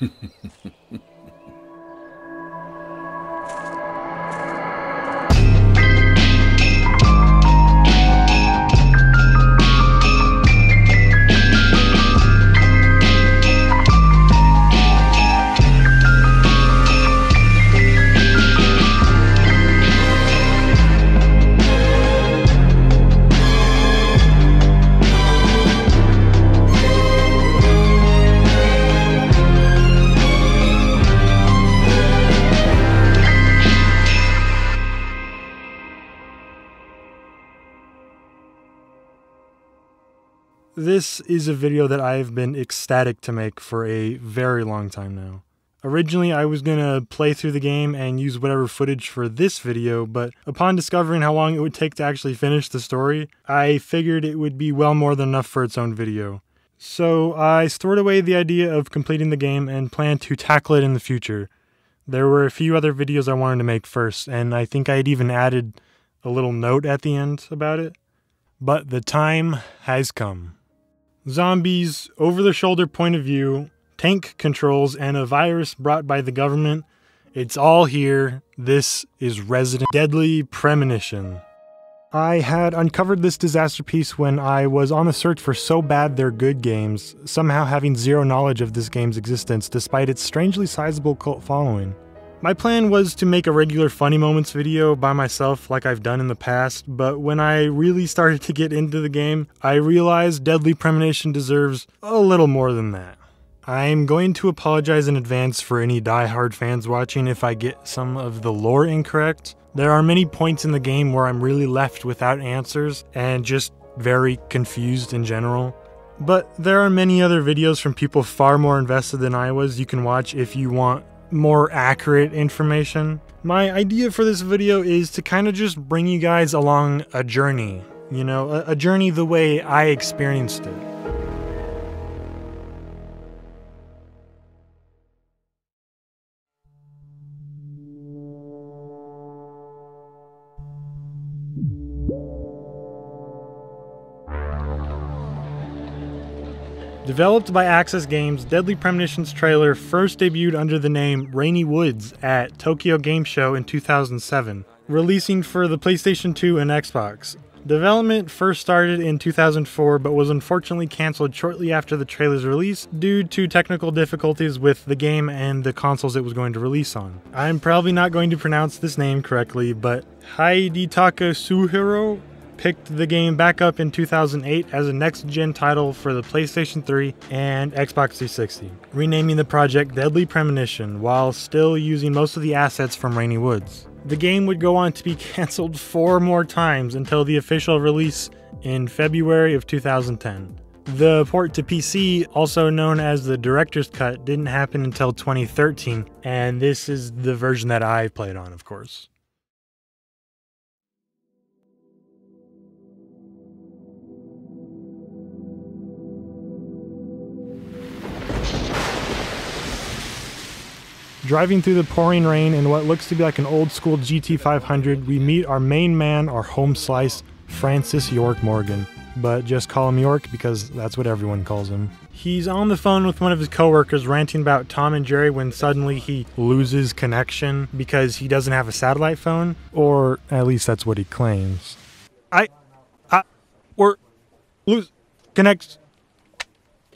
This is a video that I've been ecstatic to make for a very long time now. Originally, I was to play through the game and use whatever footage for this video, but upon discovering how long it would take to actually finish the story, I figured it would be well more than enough for its own video. So I stored away the idea of completing the game and plan to tackle it in the future. There were a few other videos I wanted to make first, and I think I had even added a little note at the end about it. But the time has come zombies, over the shoulder point of view, tank controls, and a virus brought by the government. It's all here. This is Resident Deadly Premonition. I had uncovered this disaster piece when I was on the search for So Bad They're Good games, somehow having zero knowledge of this game's existence despite its strangely sizable cult following. My plan was to make a regular funny moments video by myself like I've done in the past, but when I really started to get into the game, I realized Deadly Premonition deserves a little more than that. I'm going to apologize in advance for any die-hard fans watching if I get some of the lore incorrect. There are many points in the game where I'm really left without answers and just very confused in general. But there are many other videos from people far more invested than I was you can watch if you want more accurate information. My idea for this video is to kind of just bring you guys along a journey, you know, a, a journey the way I experienced it. Developed by Access Games, Deadly Premonition's trailer first debuted under the name Rainy Woods at Tokyo Game Show in 2007, releasing for the PlayStation 2 and Xbox. Development first started in 2004 but was unfortunately cancelled shortly after the trailer's release due to technical difficulties with the game and the consoles it was going to release on. I'm probably not going to pronounce this name correctly, but Hidetaka Suehiro picked the game back up in 2008 as a next gen title for the PlayStation 3 and Xbox 360, renaming the project Deadly Premonition while still using most of the assets from Rainy Woods. The game would go on to be cancelled four more times until the official release in February of 2010. The port to PC, also known as the Director's Cut, didn't happen until 2013, and this is the version that I played on, of course. Driving through the pouring rain in what looks to be like an old school GT500, we meet our main man, our home slice, Francis York Morgan. But just call him York because that's what everyone calls him. He's on the phone with one of his coworkers ranting about Tom and Jerry when suddenly he loses connection because he doesn't have a satellite phone, or at least that's what he claims. I, I, we're lose connect.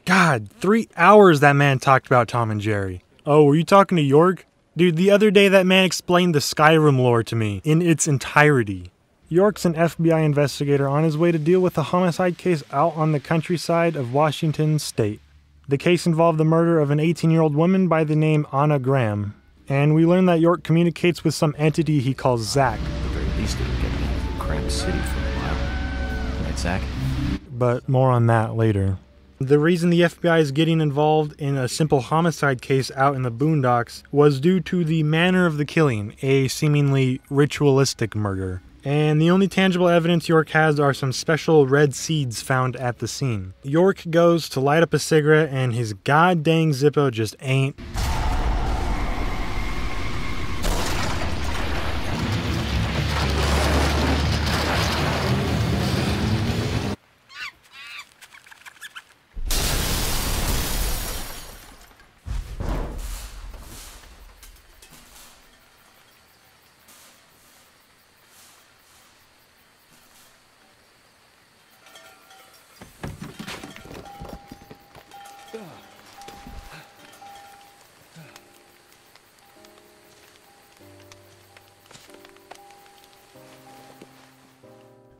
God, three hours that man talked about Tom and Jerry. Oh, were you talking to York? Dude, the other day that man explained the Skyrim lore to me in its entirety. York's an FBI investigator on his way to deal with a homicide case out on the countryside of Washington state. The case involved the murder of an 18 year old woman by the name Anna Graham, and we learn that York communicates with some entity he calls Zach. At the very least, it would get me out of city for a while. Right, Zach? But more on that later. The reason the FBI is getting involved in a simple homicide case out in the boondocks was due to the manner of the killing, a seemingly ritualistic murder. And the only tangible evidence York has are some special red seeds found at the scene. York goes to light up a cigarette and his god dang Zippo just ain't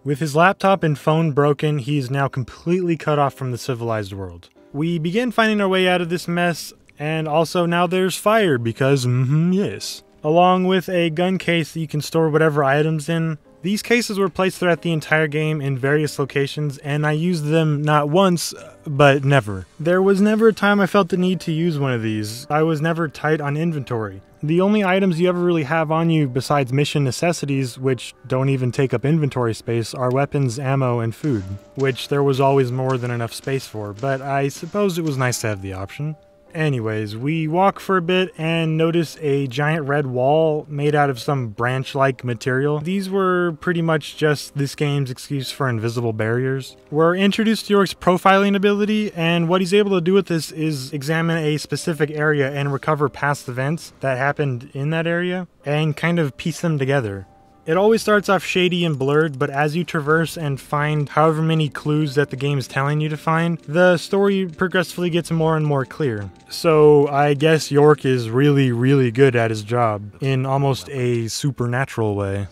With his laptop and phone broken, he is now completely cut off from the civilized world. We begin finding our way out of this mess, and also now there's fire because, mm-hmm, yes. Along with a gun case that you can store whatever items in. These cases were placed throughout the entire game in various locations, and I used them not once, but never. There was never a time I felt the need to use one of these. I was never tight on inventory. The only items you ever really have on you besides mission necessities, which don't even take up inventory space, are weapons, ammo, and food, which there was always more than enough space for, but I suppose it was nice to have the option. Anyways, we walk for a bit and notice a giant red wall made out of some branch like material. These were pretty much just this game's excuse for invisible barriers. We're introduced to York's profiling ability, and what he's able to do with this is examine a specific area and recover past events that happened in that area and kind of piece them together. It always starts off shady and blurred, but as you traverse and find however many clues that the game is telling you to find, the story progressively gets more and more clear. So I guess York is really, really good at his job in almost a supernatural way.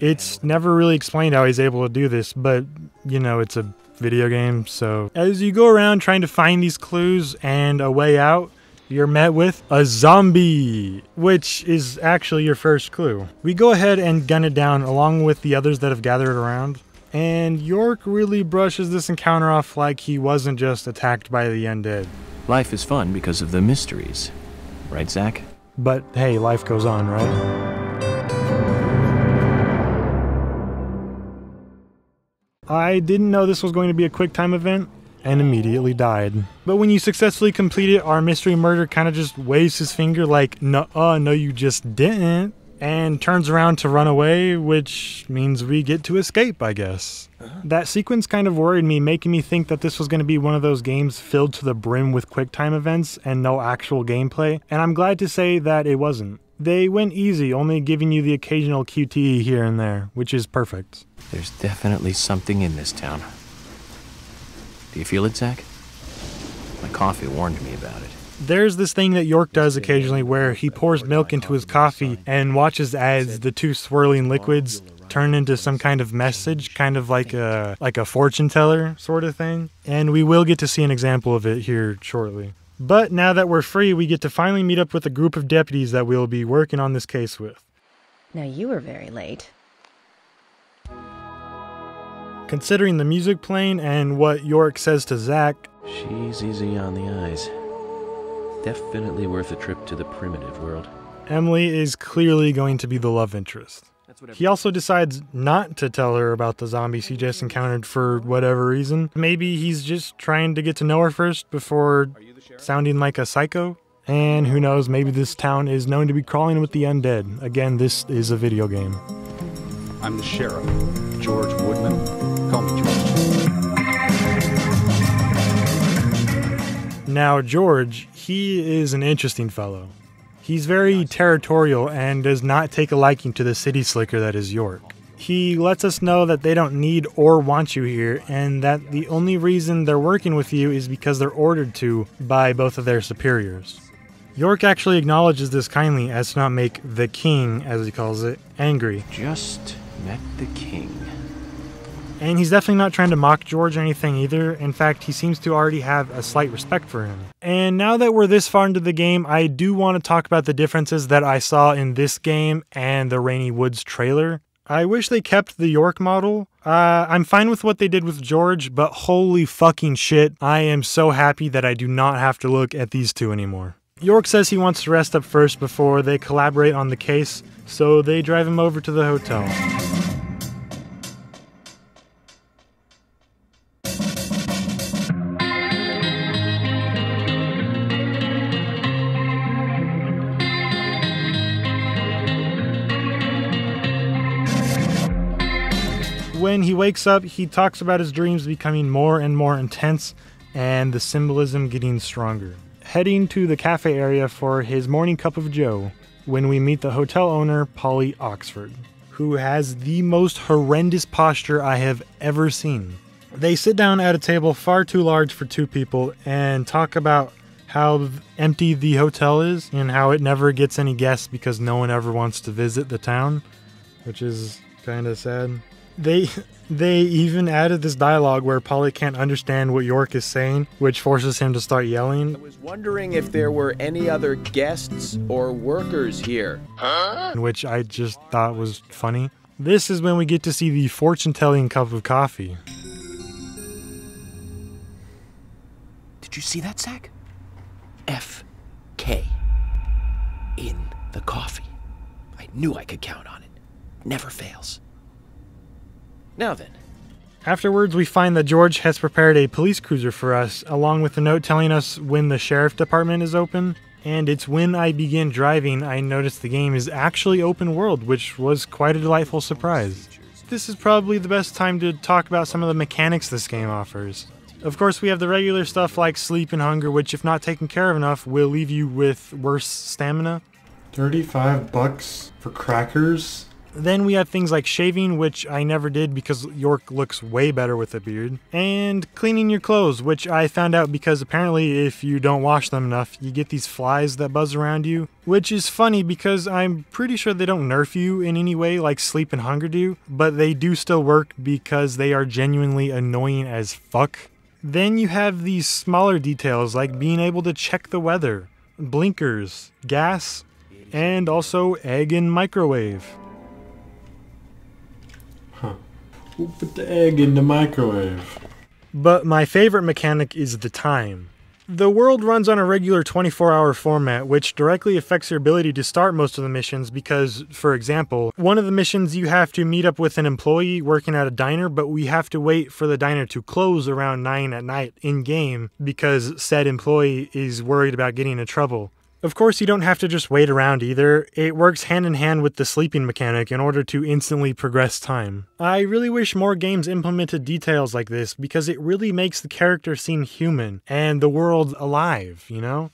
It's never really explained how he's able to do this, but you know, it's a video game, so as you go around trying to find these clues and a way out, you're met with a zombie, which is actually your first clue. We go ahead and gun it down along with the others that have gathered around. And York really brushes this encounter off like he wasn't just attacked by the undead. Life is fun because of the mysteries. Right, Zach? But hey, life goes on, right? I didn't know this was going to be a quick time event and immediately died. But when you successfully complete it, our mystery murder kind of just waves his finger like, no, uh, no, you just didn't, and turns around to run away, which means we get to escape, I guess. That sequence kind of worried me, making me think that this was going to be one of those games filled to the brim with quick time events and no actual gameplay, and I'm glad to say that it wasn't. They went easy, only giving you the occasional QTE here and there, which is perfect. There's definitely something in this town. Do you feel it, Zach? My coffee warned me about it. There's this thing that York does occasionally where he pours milk into his coffee and watches as the two swirling liquids turn into some kind of message, kind of like a like a fortune teller sort of thing. And we will get to see an example of it here shortly. But now that we're free, we get to finally meet up with a group of deputies that we'll be working on this case with. Now you were very late. Considering the music playing and what York says to Zach, She's easy on the eyes. Definitely worth a trip to the primitive world. Emily is clearly going to be the love interest. He also decides not to tell her about the zombies he just encountered for whatever reason. Maybe he's just trying to get to know her first before sounding like a psycho. And who knows, maybe this town is known to be crawling with the undead. Again, this is a video game. I'm the sheriff, George Woodman. Now, George, he is an interesting fellow. He's very territorial and does not take a liking to the city slicker that is York. He lets us know that they don't need or want you here, and that the only reason they're working with you is because they're ordered to by both of their superiors. York actually acknowledges this kindly as to not make the king, as he calls it, angry. Just met the king. And he's definitely not trying to mock George or anything either. In fact, he seems to already have a slight respect for him. And now that we're this far into the game, I do want to talk about the differences that I saw in this game and the Rainy Woods trailer. I wish they kept the York model. Uh, I'm fine with what they did with George, but holy fucking shit, I am so happy that I do not have to look at these two anymore. York says he wants to rest up first before they collaborate on the case, so they drive him over to the hotel. When he wakes up, he talks about his dreams becoming more and more intense and the symbolism getting stronger. Heading to the cafe area for his morning cup of joe when we meet the hotel owner, Polly Oxford, who has the most horrendous posture I have ever seen. They sit down at a table far too large for two people and talk about how empty the hotel is and how it never gets any guests because no one ever wants to visit the town, which is kind of sad. They they even added this dialogue where Polly can't understand what York is saying, which forces him to start yelling, I was wondering if there were any other guests or workers here. Huh? which I just thought was funny. This is when we get to see the fortune telling cup of coffee. Did you see that, Zach? F K in the coffee. I knew I could count on it. Never fails. Now then, Afterwards, we find that George has prepared a police cruiser for us, along with a note telling us when the sheriff department is open. And it's when I begin driving I noticed the game is actually open world, which was quite a delightful surprise. This is probably the best time to talk about some of the mechanics this game offers. Of course, we have the regular stuff like sleep and hunger, which, if not taken care of enough, will leave you with worse stamina. 35 bucks for crackers? Then we have things like shaving, which I never did because York looks way better with a beard, and cleaning your clothes, which I found out because apparently if you don't wash them enough, you get these flies that buzz around you, which is funny because I'm pretty sure they don't nerf you in any way like sleep and hunger do, but they do still work because they are genuinely annoying as fuck. Then you have these smaller details like being able to check the weather, blinkers, gas, and also egg and microwave. We'll put the egg in the microwave. But my favorite mechanic is the time. The world runs on a regular 24 hour format, which directly affects your ability to start most of the missions because, for example, one of the missions you have to meet up with an employee working at a diner, but we have to wait for the diner to close around 9 at night in game because said employee is worried about getting in trouble. Of course, you don't have to just wait around either. It works hand in hand with the sleeping mechanic in order to instantly progress time. I really wish more games implemented details like this because it really makes the character seem human and the world alive, you know?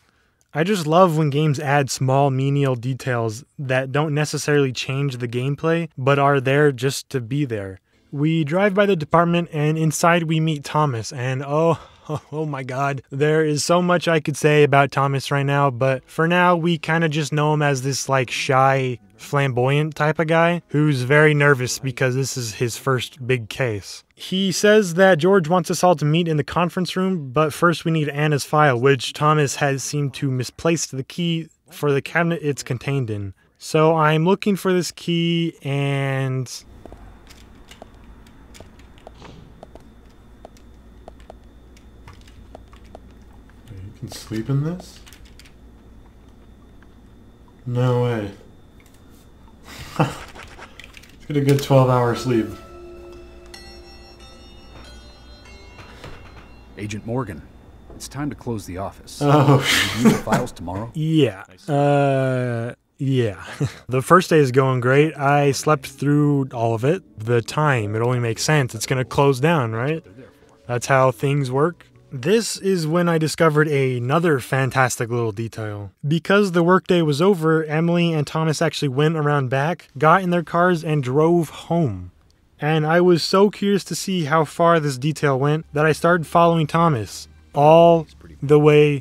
I just love when games add small menial details that don't necessarily change the gameplay, but are there just to be there. We drive by the department and inside we meet Thomas and oh Oh my god. There is so much I could say about Thomas right now, but for now we kind of just know him as this like shy, flamboyant type of guy who's very nervous because this is his first big case. He says that George wants us all to meet in the conference room, but first we need Anna's file, which Thomas has seemed to misplace the key for the cabinet it's contained in. So I'm looking for this key and can sleep in this? No way. Get a good 12 hour sleep. Agent Morgan, it's time to close the office. Oh, Review the files tomorrow. yeah. Uh, yeah. the first day is going great. I slept through all of it. The time, it only makes sense. It's going to close down, right? That's how things work. This is when I discovered another fantastic little detail. Because the workday was over, Emily and Thomas actually went around back, got in their cars, and drove home. And I was so curious to see how far this detail went that I started following Thomas all the way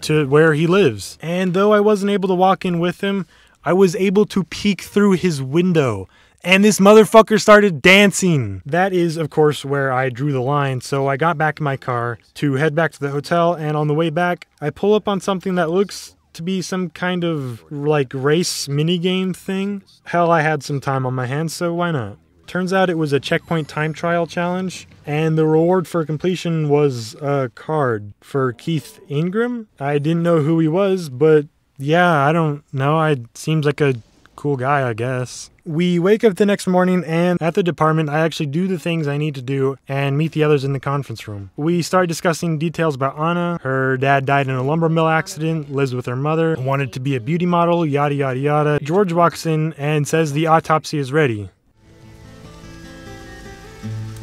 to where he lives. And though I wasn't able to walk in with him, I was able to peek through his window. And this motherfucker started dancing. That is, of course, where I drew the line. So I got back in my car to head back to the hotel. And on the way back, I pull up on something that looks to be some kind of like race minigame thing. Hell, I had some time on my hands, so why not? Turns out it was a checkpoint time trial challenge, and the reward for completion was a card for Keith Ingram. I didn't know who he was, but yeah, I don't know. I seems like a cool guy, I guess. We wake up the next morning, and at the department, I actually do the things I need to do and meet the others in the conference room. We start discussing details about Anna. Her dad died in a lumber mill accident, lives with her mother, wanted to be a beauty model, yada yada yada. George walks in and says the autopsy is ready.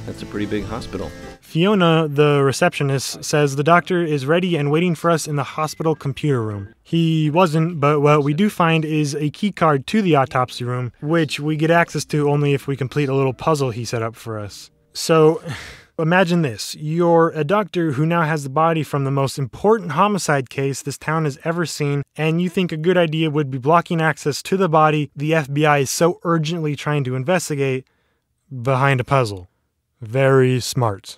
That's a pretty big hospital. Fiona, the receptionist, says the doctor is ready and waiting for us in the hospital computer room. He wasn't, but what we do find is a key card to the autopsy room, which we get access to only if we complete a little puzzle he set up for us. So, imagine this you're a doctor who now has the body from the most important homicide case this town has ever seen, and you think a good idea would be blocking access to the body the FBI is so urgently trying to investigate behind a puzzle. Very smart.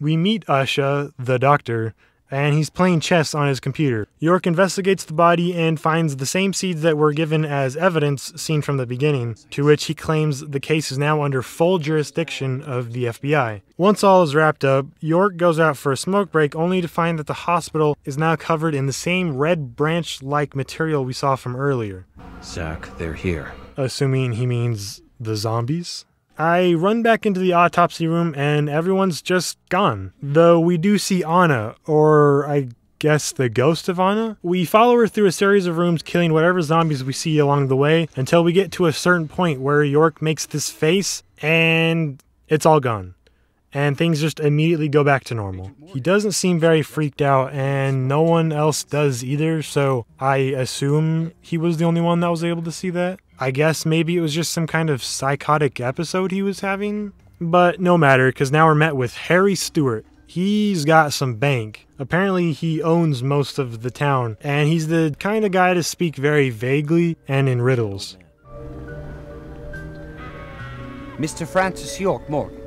We meet Usha, the doctor, and he's playing chess on his computer. York investigates the body and finds the same seeds that were given as evidence seen from the beginning, to which he claims the case is now under full jurisdiction of the FBI. Once all is wrapped up, York goes out for a smoke break only to find that the hospital is now covered in the same red branch like material we saw from earlier. Zach, they're here. Assuming he means the zombies? I run back into the autopsy room and everyone's just gone. Though we do see Anna, or I guess the ghost of Anna. We follow her through a series of rooms, killing whatever zombies we see along the way until we get to a certain point where York makes this face and it's all gone. And things just immediately go back to normal. He doesn't seem very freaked out, and no one else does either, so I assume he was the only one that was able to see that. I guess maybe it was just some kind of psychotic episode he was having. But no matter, because now we're met with Harry Stewart. He's got some bank. Apparently, he owns most of the town, and he's the kind of guy to speak very vaguely and in riddles. Mr. Francis York Morgan.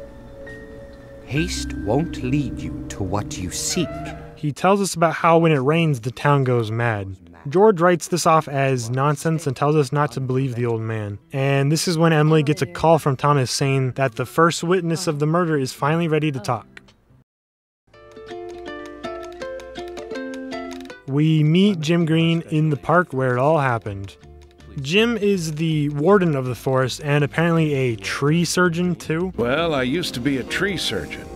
Haste won't lead you to what you seek. He tells us about how when it rains, the town goes mad. George writes this off as nonsense and tells us not to believe the old man. And this is when Emily gets a call from Thomas saying that the first witness of the murder is finally ready to talk. We meet Jim Green in the park where it all happened. Jim is the warden of the forest and apparently a tree surgeon too. Well, I used to be a tree surgeon.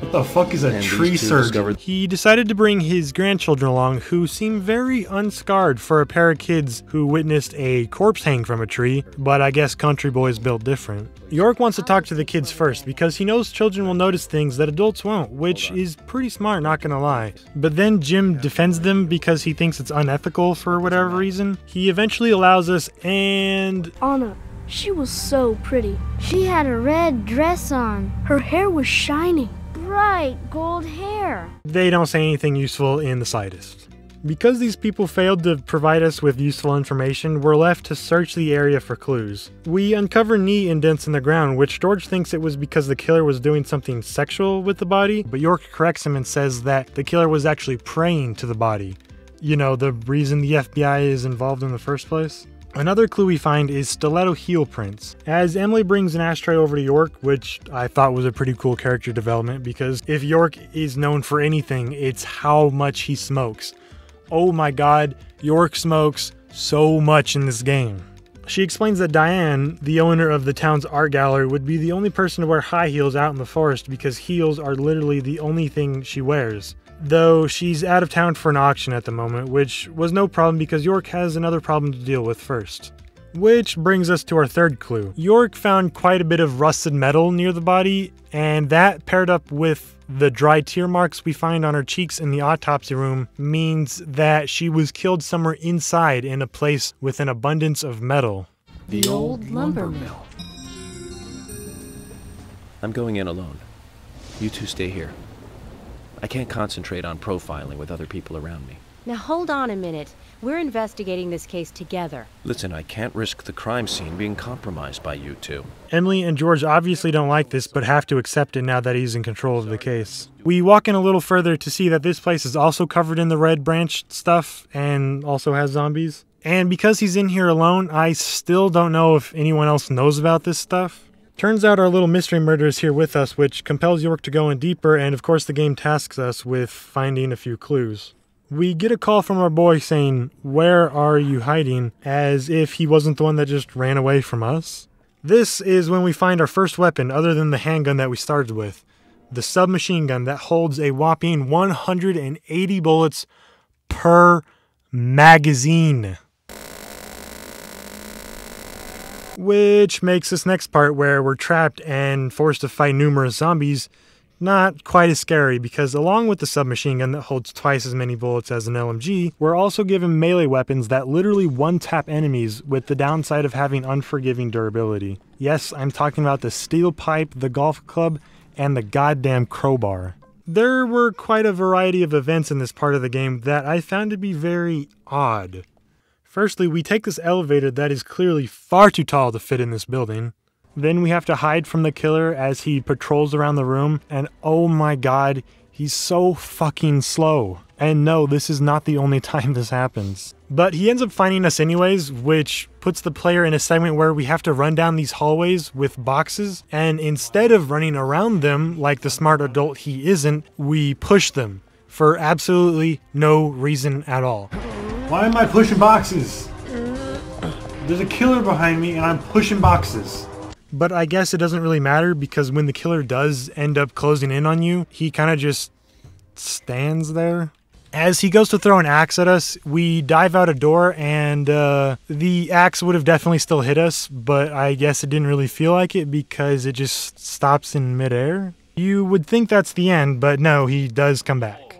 What the fuck is a And tree surgeon? discovered- He decided to bring his grandchildren along, who seem very unscarred for a pair of kids who witnessed a corpse hang from a tree, but I guess country boys built different. York wants to talk to the kids first because he knows children will notice things that adults won't, which is pretty smart, not gonna lie. But then Jim defends them because he thinks it's unethical for whatever reason. He eventually allows us, and Anna, she was so pretty. She had a red dress on. Her hair was shining. Bright gold hair. they don't say anything useful in the slightest. Because these people failed to provide us with useful information, we're left to search the area for clues. We uncover knee indents in the ground, which George thinks it was because the killer was doing something sexual with the body, but York corrects him and says that the killer was actually praying to the body. You know, the reason the FBI is involved in the first place? Another clue we find is stiletto heel prints. As Emily brings an ashtray over to York, which I thought was a pretty cool character development because if York is known for anything, it's how much he smokes. Oh my god, York smokes so much in this game. She explains that Diane, the owner of the town's art gallery, would be the only person to wear high heels out in the forest because heels are literally the only thing she wears. Though she's out of town for an auction at the moment, which was no problem because York has another problem to deal with first. Which brings us to our third clue. York found quite a bit of rusted metal near the body, and that paired up with the dry tear marks we find on her cheeks in the autopsy room means that she was killed somewhere inside in a place with an abundance of metal. The old lumber mill. I'm going in alone. You two stay here. I can't concentrate on profiling with other people around me. Now hold on a minute. We're investigating this case together. Listen, I can't risk the crime scene being compromised by you two. Emily and George obviously don't like this, but have to accept it now that he's in control of the case. We walk in a little further to see that this place is also covered in the red branch stuff and also has zombies. And because he's in here alone, I still don't know if anyone else knows about this stuff. Turns out our little mystery murder is here with us, which compels York to go in deeper, and of course, the game tasks us with finding a few clues. We get a call from our boy saying, Where are you hiding? as if he wasn't the one that just ran away from us. This is when we find our first weapon other than the handgun that we started with the submachine gun that holds a whopping 180 bullets per magazine. Which makes this next part where we're trapped and forced to fight numerous zombies not quite as scary because along with the submachine gun that holds twice as many bullets as an LMG, we're also given melee weapons that literally one-tap enemies with the downside of having unforgiving durability. Yes, I'm talking about the steel pipe, the golf club, and the goddamn crowbar. There were quite a variety of events in this part of the game that I found to be very odd. Firstly, we take this elevator that is clearly far too tall to fit in this building. Then we have to hide from the killer as he patrols around the room, and oh my god, he's so fucking slow. And no, this is not the only time this happens. But he ends up finding us anyways, which puts the player in a segment where we have to run down these hallways with boxes, and instead of running around them like the smart adult he isn't, we push them for absolutely no reason at all. Why am I pushing boxes? There's a killer behind me and I'm pushing boxes. But I guess it doesn't really matter because when the killer does end up closing in on you, he kind of just stands there. As he goes to throw an axe at us, we dive out a door, and uh, the axe would have definitely still hit us, but I guess it didn't really feel like it because it just stops in midair. You would think that's the end, but no, he does come back.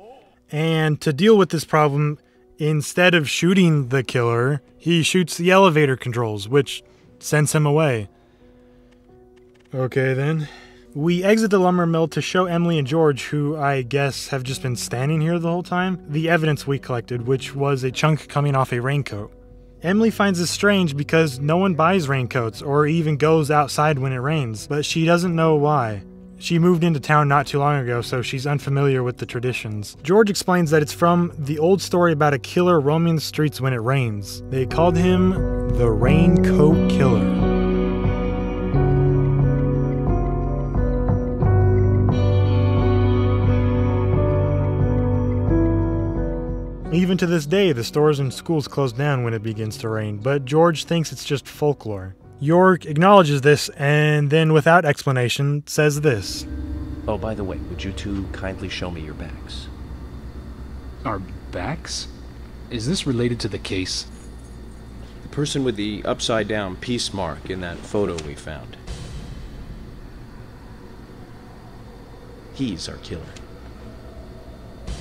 And to deal with this problem, instead of shooting the killer, he shoots the elevator controls, which sends him away. Okay, then. We exit the lumber mill to show Emily and George, who I guess have just been standing here the whole time, the evidence we collected, which was a chunk coming off a raincoat. Emily finds this strange because no one buys raincoats or even goes outside when it rains, but she doesn't know why. She moved into town not too long ago, so she's unfamiliar with the traditions. George explains that it's from the old story about a killer roaming the streets when it rains. They called him the Raincoat Killer. Even to this day, the stores and schools close down when it begins to rain, but George thinks it's just folklore. York acknowledges this and then, without explanation, says this Oh, by the way, would you two kindly show me your backs? Our backs? Is this related to the case? The person with the upside down peace mark in that photo we found. He's our killer.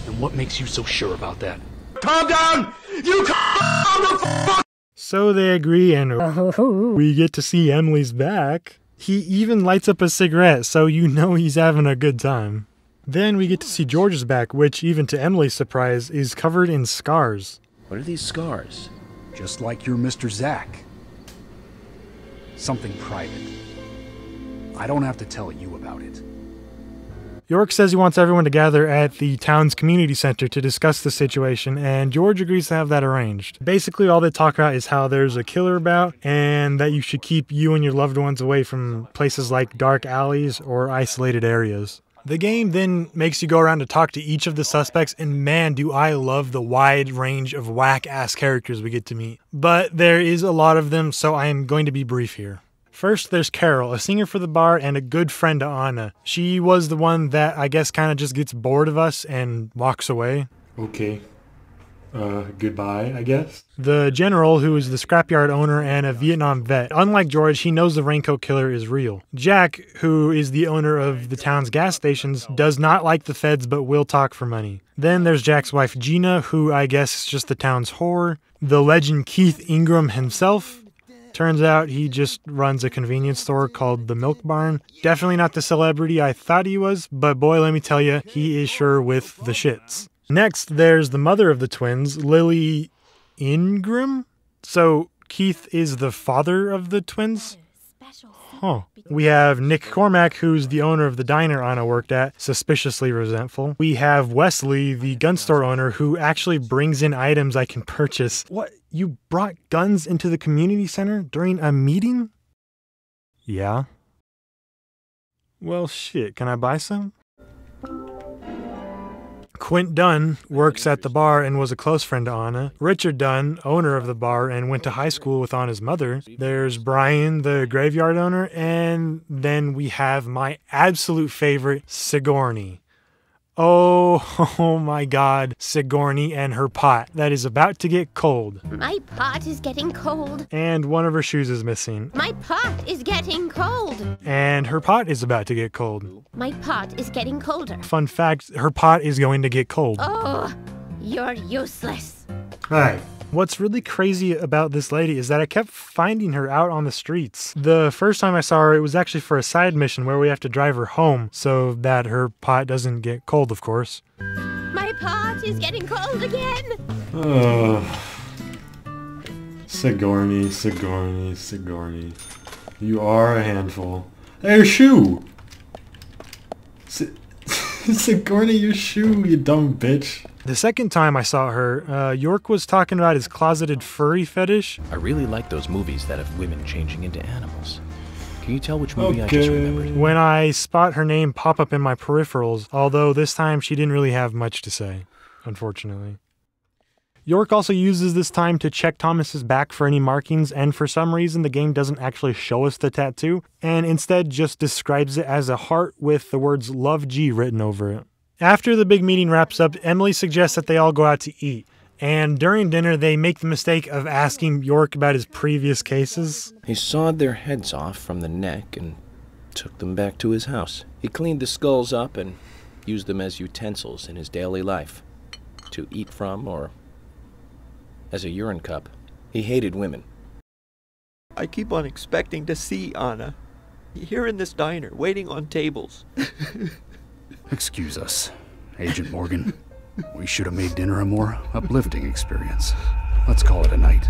And what makes you so sure about that? Calm down! You calm the fuck! So they agree, and oh. we get to see Emily's back. He even lights up a cigarette, so you know he's having a good time. Then we get to see George's back, which, even to Emily's surprise, is covered in scars. What are these scars? Just like your Mr. Zach. Something private. I don't have to tell you about it. York says he wants everyone to gather at the town's community center to discuss the situation, and George agrees to have that arranged. Basically, all they talk about is how there's a killer about, and that you should keep you and your loved ones away from places like dark alleys or isolated areas. The game then makes you go around to talk to each of the suspects, and man, do I love the wide range of whack ass characters we get to meet. But there is a lot of them, so I am going to be brief here. First, there's Carol, a singer for the bar and a good friend to Anna. She was the one that I guess kind of just gets bored of us and walks away. Okay. Uh, goodbye, I guess. The general, who is the scrapyard owner and a Vietnam vet, unlike George, he knows the raincoat killer is real. Jack, who is the owner of the town's gas stations, does not like the feds but will talk for money. Then there's Jack's wife Gina, who I guess is just the town's whore. The legend Keith Ingram himself, Turns out he just runs a convenience store called the Milk Barn. Definitely not the celebrity I thought he was, but boy, let me tell you, he is sure with the shits. Next, there's the mother of the twins, Lily Ingram. So Keith is the father of the twins? Huh. We have Nick Cormack, who's the owner of the diner Anna worked at, suspiciously resentful. We have Wesley, the gun store owner, who actually brings in items I can purchase. What? You brought guns into the community center during a meeting? Yeah. Well, shit, can I buy some? Quint Dunn works at the bar and was a close friend to Anna. Richard Dunn, owner of the bar and went to high school with Anna's mother. There's Brian, the graveyard owner, and then we have my absolute favorite, Sigourney. Oh, oh my god, Sigourney and her pot that is about to get cold. My pot is getting cold. And one of her shoes is missing. My pot is getting cold. And her pot is about to get cold. My pot is getting colder. Fun fact her pot is going to get cold. Oh, you're useless. Hi. What's really crazy about this lady is that I kept finding her out on the streets. The first time I saw her, it was actually for a side mission where we have to drive her home so that her pot doesn't get cold, of course. My pot is getting cold again. Oh. Sigourney, Sigourney, Sigourney. You are a handful. Hey, your shoe! Si- Sigourney, your shoe, you dumb bitch. The second time I saw her, uh, York was talking about his closeted furry fetish. I really like those movies that have women changing into animals. Can you tell which movie I just remembered? When I spot her name pop up in my peripherals, although this time she didn't really have much to say, unfortunately. York also uses this time to check Thomas's back for any markings, and for some reason the game doesn't actually show us the tattoo, and instead just describes it as a heart with the words Love G written over it. After the big meeting wraps up, Emily suggests that they all go out to eat. And during dinner, they make the mistake of asking York about his previous cases. He sawed their heads off from the neck and took them back to his house. He cleaned the skulls up and used them as utensils in his daily life to eat from or as a urine cup. He hated women. I keep on expecting to see Anna. Here in this diner, waiting on tables. Excuse us, Agent Morgan. We should have made dinner a more uplifting experience. Let's call it a night.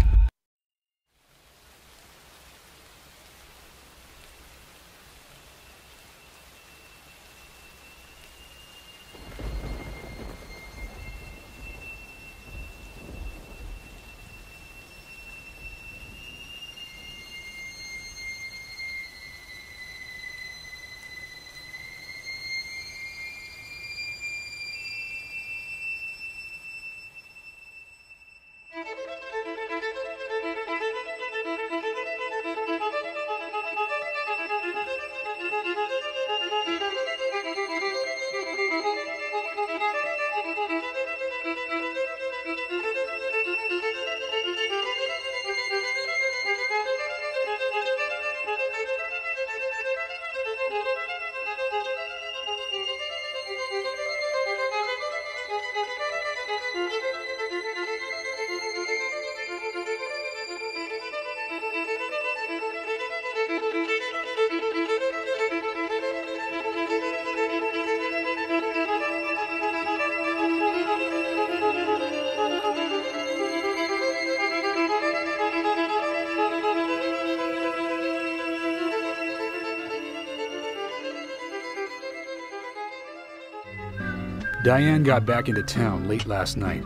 Diane got back into town late last night.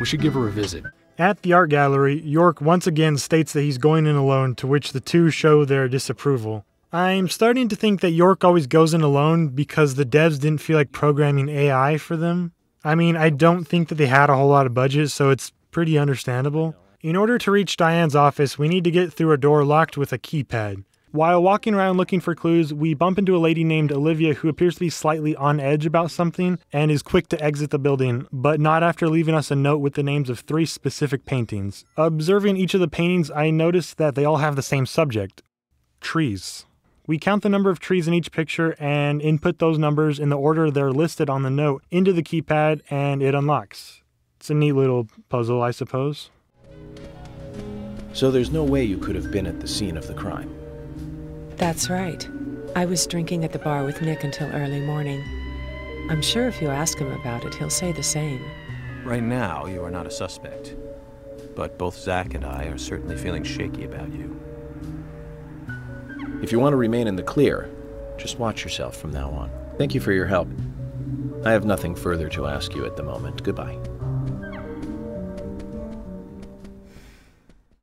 We should give her a visit. At the art gallery, York once again states that he's going in alone, to which the two show their disapproval. I'm starting to think that York always goes in alone because the devs didn't feel like programming AI for them. I mean, I don't think that they had a whole lot of budget, so it's pretty understandable. In order to reach Diane's office, we need to get through a door locked with a keypad. While walking around looking for clues, we bump into a lady named Olivia who appears to be slightly on edge about something and is quick to exit the building, but not after leaving us a note with the names of three specific paintings. Observing each of the paintings, I noticed that they all have the same subject trees. We count the number of trees in each picture and input those numbers in the order they're listed on the note into the keypad, and it unlocks. It's a neat little puzzle, I suppose. So there's no way you could have been at the scene of the crime. That's right. I was drinking at the bar with Nick until early morning. I'm sure if you ask him about it, he'll say the same. Right now, you are not a suspect. But both Zach and I are certainly feeling shaky about you. If you want to remain in the clear, just watch yourself from now on. Thank you for your help. I have nothing further to ask you at the moment. Goodbye.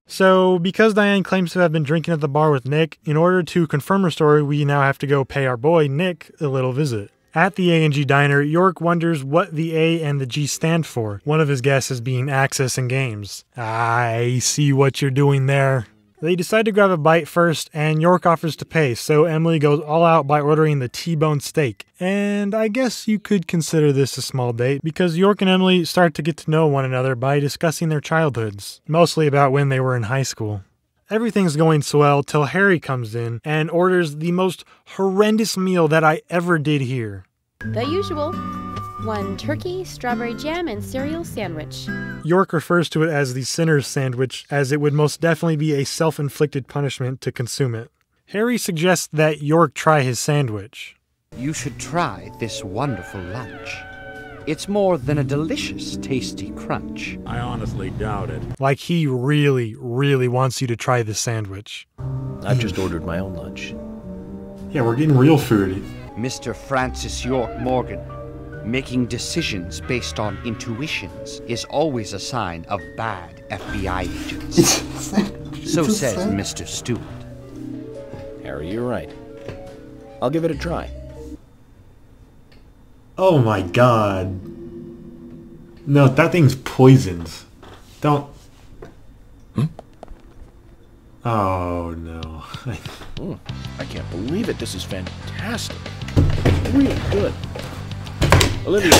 So, because Diane claims to have been drinking at the bar with Nick, in order to confirm her story, we now have to go pay our boy Nick a little visit. At the A&G diner, York wonders what the A and the G stand for. One of his guesses being access and games. I see what you're doing there. They decide to grab a bite first, and York offers to pay, so Emily goes all out by ordering the T-bone steak. And I guess you could consider this a small date, because York and Emily start to get to know one another by discussing their childhoods, mostly about when they were in high school. Everything's going swell till Harry comes in and orders the most horrendous meal that I ever did here. The usual. One turkey, strawberry jam, and cereal sandwich. York refers to it as the sinner's sandwich, as it would most definitely be a self inflicted punishment to consume it. Harry suggests that York try his sandwich. You should try this wonderful lunch. It's more than a delicious, tasty crunch. I honestly doubt it. Like he really, really wants you to try this sandwich. I've just ordered my own lunch. Yeah, we're getting real food. Mr. Francis York Morgan, making decisions based on intuitions is always a sign of bad FBI agents. so says sign. Mr. Stewart. Harry, you're right. I'll give it a try. Oh my god. No, that thing's poisoned. Don't. Hmm? Oh no. Mm, I can't believe it. This is fantastic. Really good. Olivia,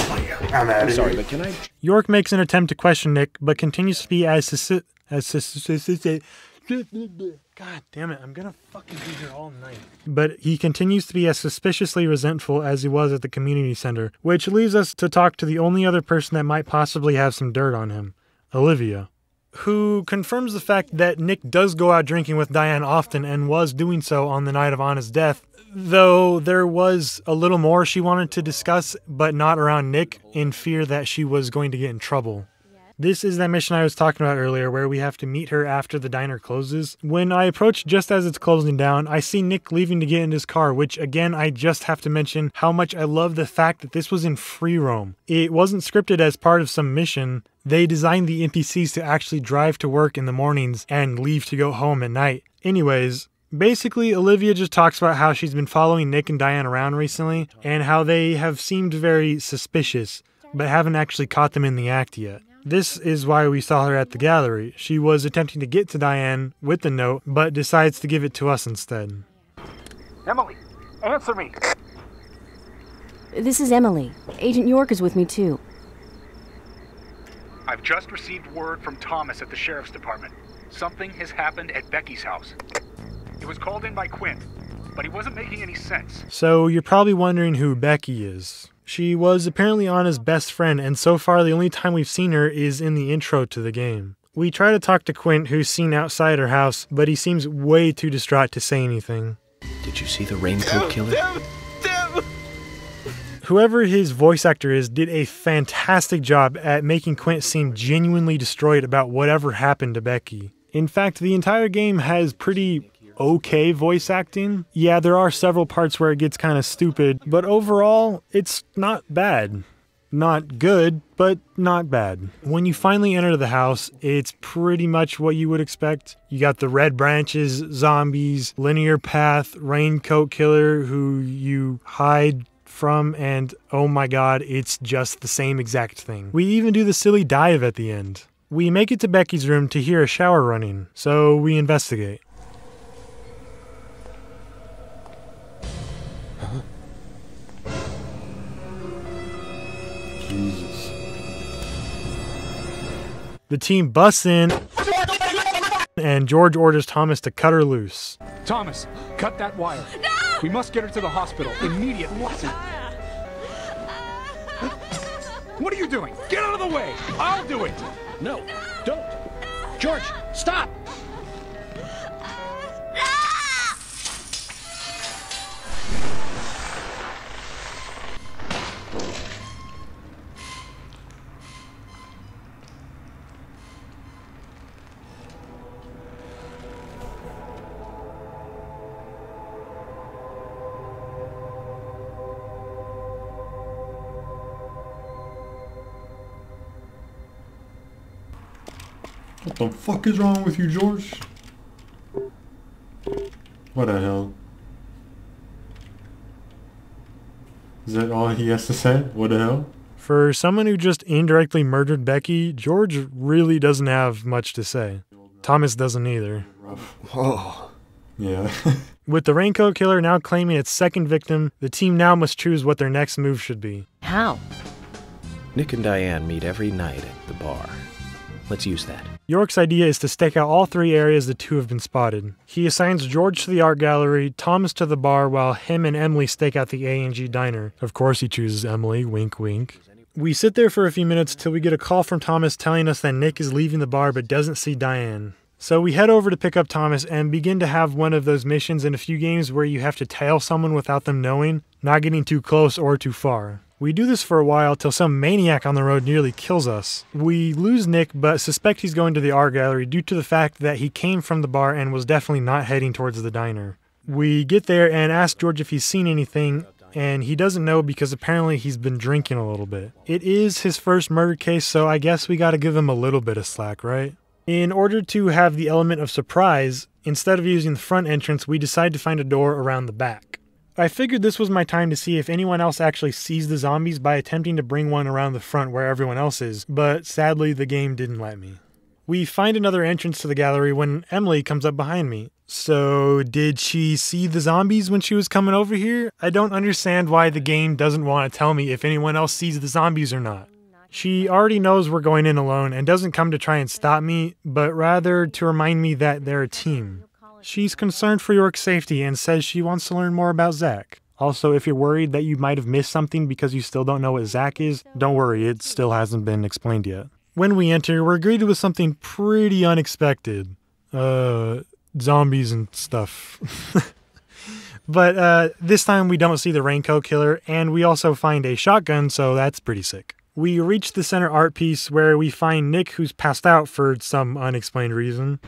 I'm I'm sorry, but can I? York makes an attempt to question Nick, but continues to be as susi- as susi- God damn it, I'm gonna fucking be here all night. But he continues to be as suspiciously resentful as he was at the community center, which leaves us to talk to the only other person that might possibly have some dirt on him Olivia. Who confirms the fact that Nick does go out drinking with Diane often and was doing so on the night of Anna's death, though there was a little more she wanted to discuss, but not around Nick, in fear that she was going to get in trouble. This is that mission I was talking about earlier where we have to meet her after the diner closes. When I approach just as it's closing down, I see Nick leaving to get in his car, which again, I just have to mention how much I love the fact that this was in free roam. It wasn't scripted as part of some mission. They designed the NPCs to actually drive to work in the mornings and leave to go home at night. Anyways, Basically, Olivia just talks about how she's been following Nick and Diane around recently and how they have seemed very suspicious, but haven't actually caught them in the act yet. This is why we saw her at the gallery. She was attempting to get to Diane with the note, but decides to give it to us instead. Emily, answer me. This is Emily. Agent York is with me too. I've just received word from Thomas at the sheriff's department. Something has happened at Becky's house. It was called in by Quinn, but he wasn't making any sense. So, you're probably wondering who Becky is. She was apparently Anna's best friend, and so far the only time we've seen her is in the intro to the game. We try to talk to Quint, who's seen outside her house, but he seems way too distraught to say anything. Did you see the raincoat killer? Whoever his voice actor is did a fantastic job at making Quint seem genuinely destroyed about whatever happened to Becky. In fact, the entire game has pretty okay voice acting. Yeah, there are several parts where it gets kind of stupid, but overall, it's not bad. Not good, but not bad. When you finally enter the house, it's pretty much what you would expect. You got the red branches, zombies, linear path, raincoat killer who you hide from, and oh my god, it's just the same exact thing. We even do the silly dive at the end. We make it to Becky's room to hear a shower running, so we investigate. The team busts in, and George orders Thomas to cut her loose. Thomas, cut that wire. No! We must get her to the hospital immediately. What are you doing? Get out of the way! I'll do it! No, don't! George, stop! Fuck is wrong with you, George? What the hell? Is that all he has to say? What the hell? For someone who just indirectly murdered Becky, George really doesn't have much to say. Thomas doesn't either. Whoa. Yeah. With the raincoat killer now claiming its second victim, the team now must choose what their next move should be. How? Nick and Diane meet every night at the bar. Let's use that. York's idea is to stake out all three areas the two have been spotted. He assigns George to the art gallery, Thomas to the bar, while him and Emily stake out the A&G diner. Of course he chooses Emily, wink wink. We sit there for a few minutes till we get a call from Thomas telling us that Nick is leaving the bar but doesn't see Diane. So we head over to pick up Thomas and begin to have one of those missions in a few games where you have to tail someone without them knowing, not getting too close or too far. We do this for a while till some maniac on the road nearly kills us. We lose Nick, but suspect he's going to the art gallery due to the fact that he came from the bar and was definitely not heading towards the diner. We get there and ask George if he's seen anything, and he doesn't know because apparently he's been drinking a little bit. It is his first murder case, so I guess we gotta give him a little bit of slack, right? In order to have the element of surprise, instead of using the front entrance, we decide to find a door around the back. I figured this was my time to see if anyone else actually sees the zombies by attempting to bring one around the front where everyone else is, but sadly the game didn't let me. We find another entrance to the gallery when Emily comes up behind me. So, did she see the zombies when she was coming over here? I don't understand why the game doesn't want to tell me if anyone else sees the zombies or not. She already knows we're going in alone and doesn't come to try and stop me, but rather to remind me that they're a team. She's concerned for York's safety and says she wants to learn more about Zach. Also, if you're worried that you might have missed something because you still don't know what Zach is, don't worry, it still hasn't been explained yet. When we enter, we're greeted with something pretty unexpected. Uh, zombies and stuff. but uh, this time we don't see the raincoat killer, and we also find a shotgun, so that's pretty sick. We reach the center art piece where we find Nick, who's passed out for some unexplained reason.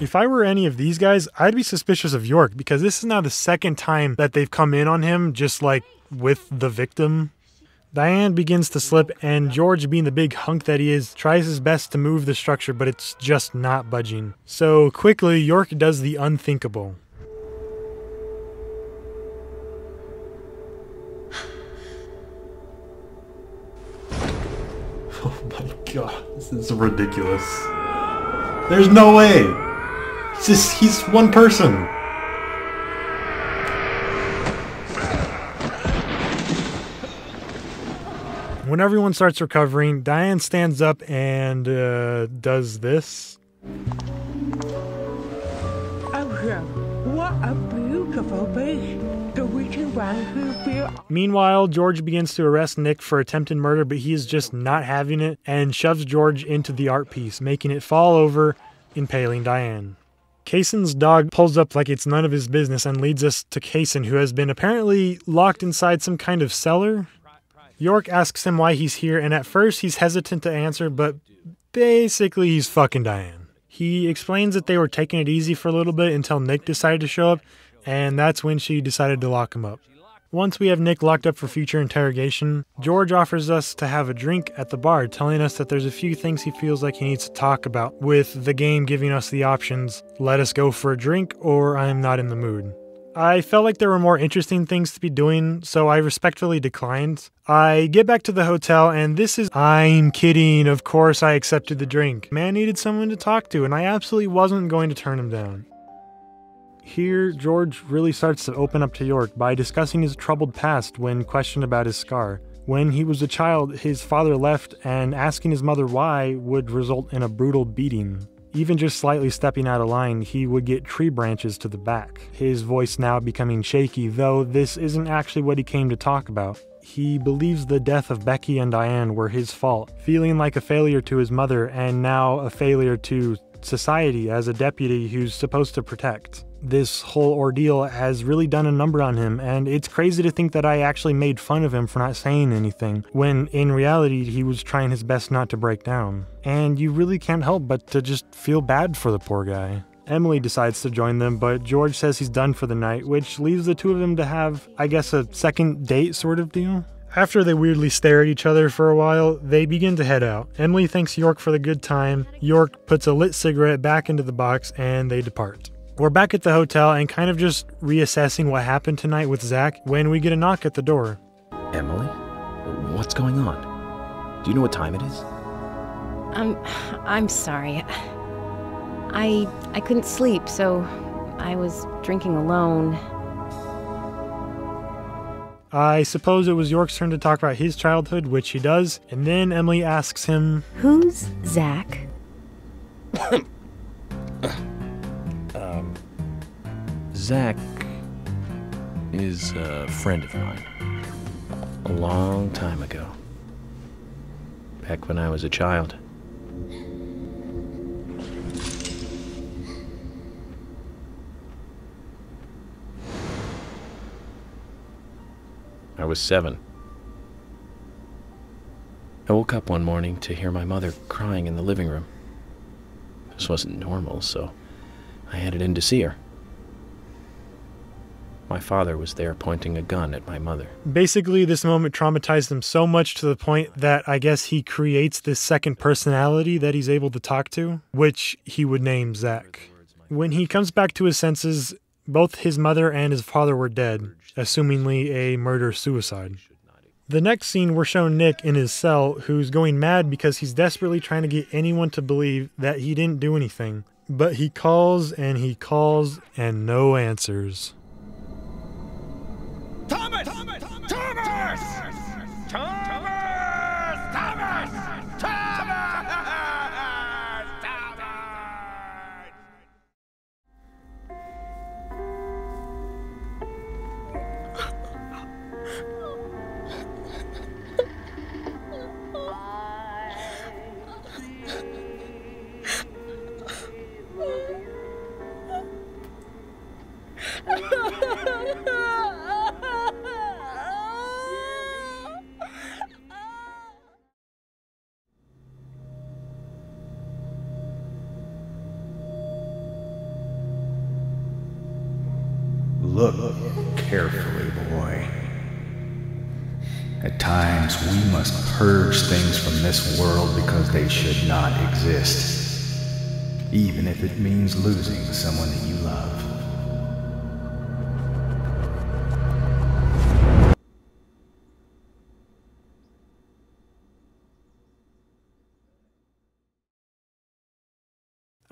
If I were any of these guys, I'd be suspicious of York because this is now the second time that they've come in on him, just like with the victim. Diane begins to slip, and George, being the big hunk that he is, tries his best to move the structure, but it's just not budging. So quickly, York does the unthinkable. Oh my god, this is ridiculous. There's no way! He's just, he's one person. When everyone starts recovering, Diane stands up and uh, does this. Oh, what a beautiful beast. The witchy one who fear Meanwhile, George begins to arrest Nick for attempted murder, but he is just not having it and shoves George into the art piece, making it fall over, impaling Diane. Kaysen's dog pulls up like it's none of his business and leads us to Kaysen, who has been apparently locked inside some kind of cellar. York asks him why he's here, and at first he's hesitant to answer, but basically he's fucking Diane. He explains that they were taking it easy for a little bit until Nick decided to show up, and that's when she decided to lock him up. Once we have Nick locked up for future interrogation, George offers us to have a drink at the bar, telling us that there's a few things he feels like he needs to talk about, with the game giving us the options let us go for a drink or I'm not in the mood. I felt like there were more interesting things to be doing, so I respectfully declined. I get back to the hotel, and this is. I'm kidding, of course I accepted the drink. Man needed someone to talk to, and I absolutely wasn't going to turn him down. Here, George really starts to open up to York by discussing his troubled past when questioned about his scar. When he was a child, his father left, and asking his mother why would result in a brutal beating. Even just slightly stepping out of line, he would get tree branches to the back, his voice now becoming shaky, though this isn't actually what he came to talk about. He believes the death of Becky and Diane were his fault, feeling like a failure to his mother and now a failure to society as a deputy who's supposed to protect. This whole ordeal has really done a number on him, and it's crazy to think that I actually made fun of him for not saying anything, when in reality he was trying his best not to break down. And you really can't help but to just feel bad for the poor guy. Emily decides to join them, but George says he's done for the night, which leaves the two of them to have, I guess, a second date sort of deal. After they weirdly stare at each other for a while, they begin to head out. Emily thanks York for the good time. York puts a lit cigarette back into the box and they depart. We're back at the hotel and kind of just reassessing what happened tonight with Zach when we get a knock at the door. Emily? What's going on? Do you know what time it is? I'm I'm sorry. I I couldn't sleep, so I was drinking alone. I suppose it was York's turn to talk about his childhood, which he does, and then Emily asks him, Who's Zach? Zach is a friend of mine. A long time ago. Back when I was a child. I was seven. I woke up one morning to hear my mother crying in the living room. This wasn't normal, so I headed in to see her. My father was there pointing a gun at my mother. Basically, this moment traumatized him so much to the point that I guess he creates this second personality that he's able to talk to, which he would name Zach. When he comes back to his senses, both his mother and his father were dead, assumingly a murder suicide. The next scene, we're shown Nick in his cell, who's going mad because he's desperately trying to get anyone to believe that he didn't do anything. But he calls and he calls and no answers. Thomas! Means losing someone that you love.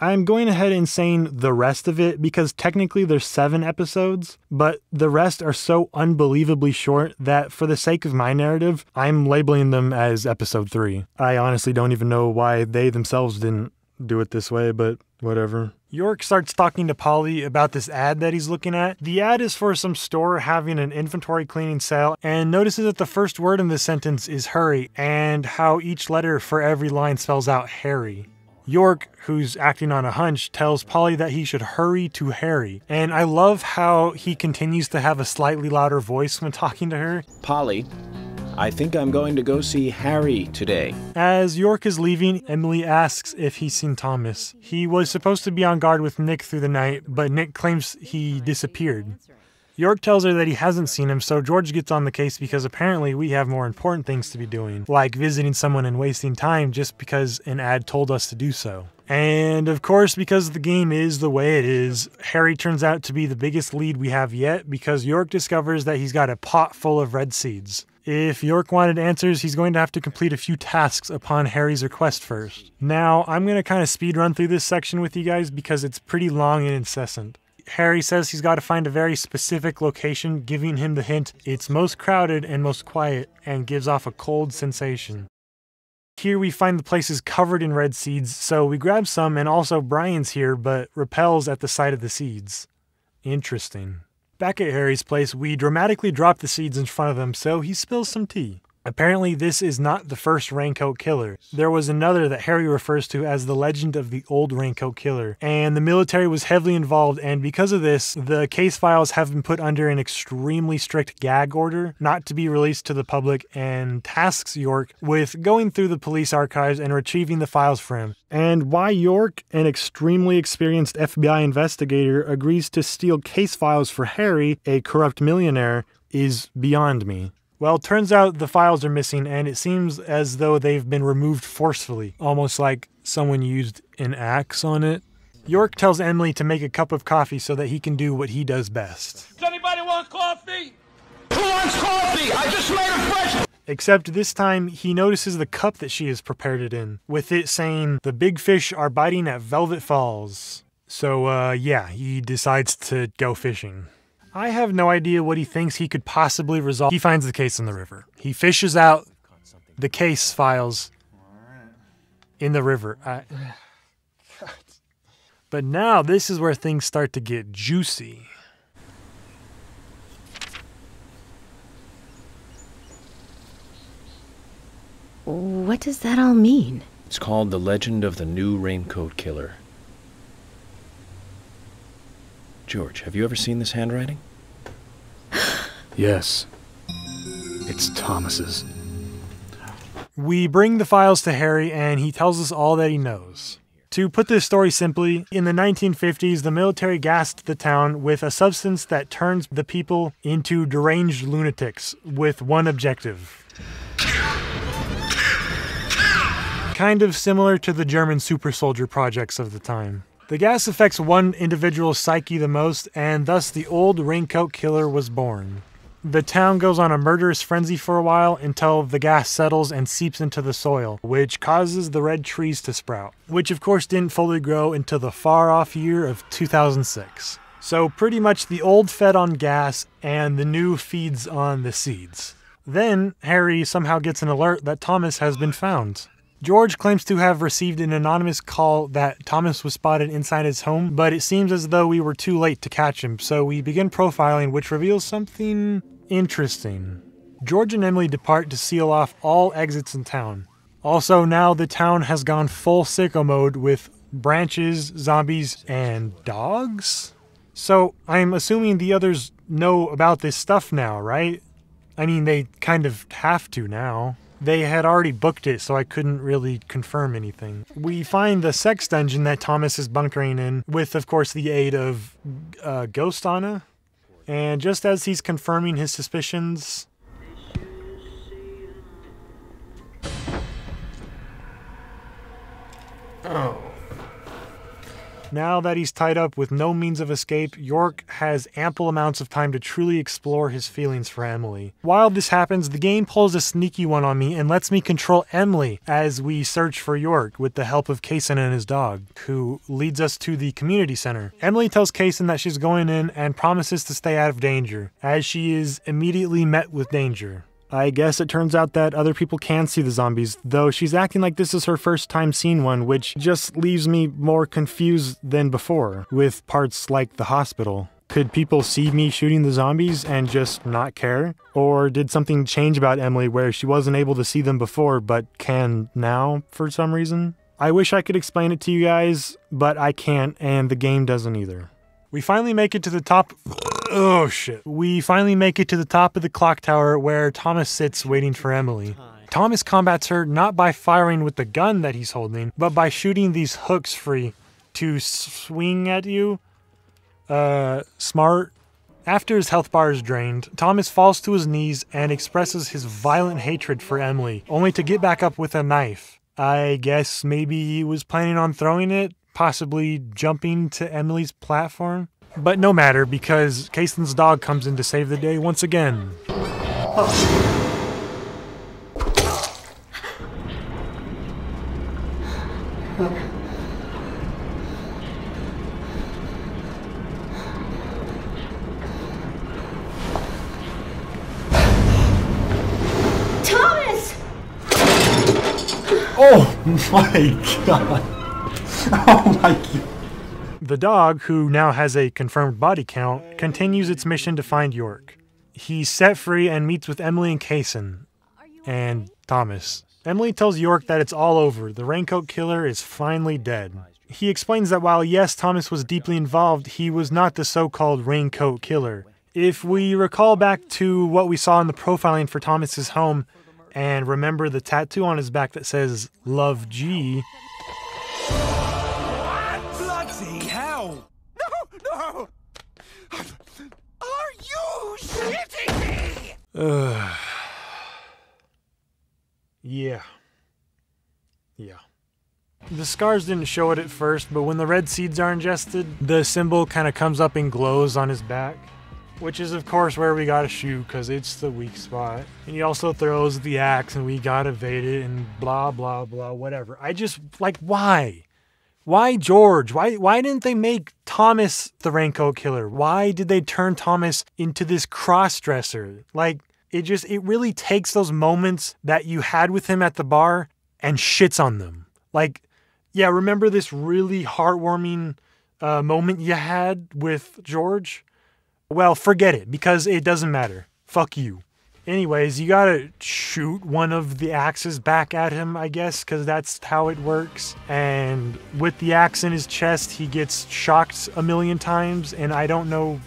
I'm going ahead and saying the rest of it because technically there's seven episodes, but the rest are so unbelievably short that for the sake of my narrative, I'm labeling them as episode three. I honestly don't even know why they themselves didn't do it this way, but whatever. York starts talking to Polly about this ad that he's looking at. The ad is for some store having an inventory cleaning sale and notices that the first word in the sentence is hurry and how each letter for every line spells out Harry. York, who's acting on a hunch, tells Polly that he should hurry to Harry. And I love how he continues to have a slightly louder voice when talking to her. Polly, I think I'm going to go see Harry today. As York is leaving, Emily asks if he's seen Thomas. He was supposed to be on guard with Nick through the night, but Nick claims he disappeared. York tells her that he hasn't seen him, so George gets on the case because apparently we have more important things to be doing, like visiting someone and wasting time just because an ad told us to do so. And of course, because the game is the way it is, Harry turns out to be the biggest lead we have yet because York discovers that he's got a pot full of red seeds. If York wanted answers, he's going to have to complete a few tasks upon Harry's request first. Now, I'm going to kind of speed run through this section with you guys because it's pretty long and incessant. Harry says he's got to find a very specific location, giving him the hint it's most crowded and most quiet, and gives off a cold sensation. Here we find the place is covered in red seeds, so we grab some, and also Brian's here, but repels at the sight of the seeds. Interesting. Back at Harry's place, we dramatically drop the seeds in front of him, so he spills some tea. Apparently, this is not the first Raincoat Killer. There was another that Harry refers to as the legend of the Old Raincoat Killer, and the military was heavily involved, and because of this, the case files have been put under an extremely strict gag order, not to be released to the public, and tasks York with going through the police archives and retrieving the files for him. And why York, an extremely experienced FBI investigator, agrees to steal case files for Harry, a corrupt millionaire, is beyond me. Well, turns out the files are missing, and it seems as though they've been removed forcefully, almost like someone used an axe on it. York tells Emily to make a cup of coffee so that he can do what he does best. Does anybody want coffee? Who wants coffee? I just made it fresh. Except this time, he notices the cup that she has prepared it in, with it saying, The big fish are biting at Velvet Falls. So, uh, yeah, he decides to go fishing. I have no idea what he thinks he could possibly resolve. He finds the case in the river. He fishes out the case files in the river. I, but now this is where things start to get juicy. What does that all mean? It's called The Legend of the New Raincoat Killer. George, have you ever seen this handwriting? Yes. It's Thomas's. We bring the files to Harry, and he tells us all that he knows. To put this story simply, in the 1950s, the military gassed the town with a substance that turns the people into deranged lunatics with one objective. Kind of similar to the German super soldier projects of the time. The gas affects one individual's psyche the most, and thus the old raincoat killer was born. The town goes on a murderous frenzy for a while until the gas settles and seeps into the soil, which causes the red trees to sprout, which of course didn't fully grow until the far off year of 2006. So, pretty much the old fed on gas and the new feeds on the seeds. Then, Harry somehow gets an alert that Thomas has been found. George claims to have received an anonymous call that Thomas was spotted inside his home, but it seems as though we were too late to catch him, so we begin profiling, which reveals something interesting. George and Emily depart to seal off all exits in town. Also, now the town has gone full sicko mode with branches, zombies, and dogs? So, I'm assuming the others know about this stuff now, right? I mean, they kind of have to now. They had already booked it, so I couldn't really confirm anything. We find the sex dungeon that Thomas is bunkering in, with, of course, the aid of uh, Ghost Anna. And just as he's confirming his suspicions, Oh. Now that he's tied up with no means of escape, York has ample amounts of time to truly explore his feelings for Emily. While this happens, the game pulls a sneaky one on me and lets me control Emily as we search for York with the help of Kaysen and his dog, who leads us to the community center. Emily tells Kaysen that she's going in and promises to stay out of danger, as she is immediately met with danger. I guess it turns out that other people can see the zombies, though she's acting like this is her first time seeing one, which just leaves me more confused than before, with parts like the hospital. Could people see me shooting the zombies and just not care? Or did something change about Emily where she wasn't able to see them before but can now for some reason? I wish I could explain it to you guys, but I can't, and the game doesn't either. We finally make it to the top. Oh shit. We finally make it to the top of the clock tower where Thomas sits waiting for Emily. Thomas combats her not by firing with the gun that he's holding, but by shooting these hooks free to swing at you. Uh, smart. After his health bar is drained, Thomas falls to his knees and expresses his violent hatred for Emily, only to get back up with a knife. I guess maybe he was planning on throwing it, possibly jumping to Emily's platform. But no matter, because Kaysen's dog comes in to save the day once again. Thomas! Oh my god. Oh my god. The dog, who now has a confirmed body count, continues its mission to find York. He's set free and meets with Emily and Kaysen. And Thomas. Emily tells York that it's all over. The Raincoat Killer is finally dead. He explains that while, yes, Thomas was deeply involved, he was not the so called Raincoat Killer. If we recall back to what we saw in the profiling for Thomas's home and remember the tattoo on his back that says Love G, No! Are you shitting me? Yeah. Yeah. The scars didn't show it at first, but when the red seeds are ingested, the symbol kind of comes up and glows on his back. Which is, of course, where we got a shoot, because it's the weak spot. And he also throws the axe, and we got evaded, and blah, blah, blah, whatever. I just, like, why? Why George? Why why didn't they make Thomas the raincoat killer? Why did they turn Thomas into this cross-dresser? Like it just it really takes those moments that you had with him at the bar and shits on them. Like yeah, remember this really heartwarming uh, moment you had with George? Well, forget it because it doesn't matter. Fuck you. Anyways, you gotta shoot one of the axes back at him, I guess, because that's how it works. And with the axe in his chest, he gets shocked a million times, and I don't know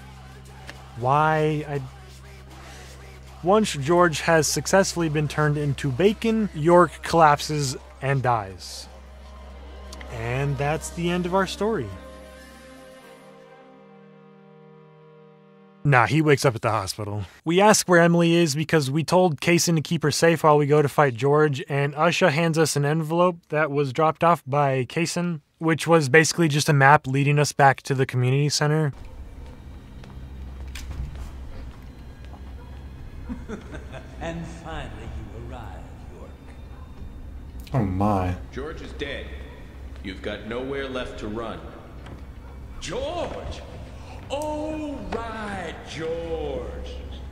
why. I once George has successfully been turned into bacon, York collapses and dies. And that's the end of our story. Nah, he wakes up at the hospital. We ask where Emily is because we told Kaysen to keep her safe while we go to fight George, and Usha hands us an envelope that was dropped off by Kaysen, which was basically just a map leading us back to the community center. and finally you arrive, York. Oh my. George is dead. You've got nowhere left to run. George! Oh, right, George.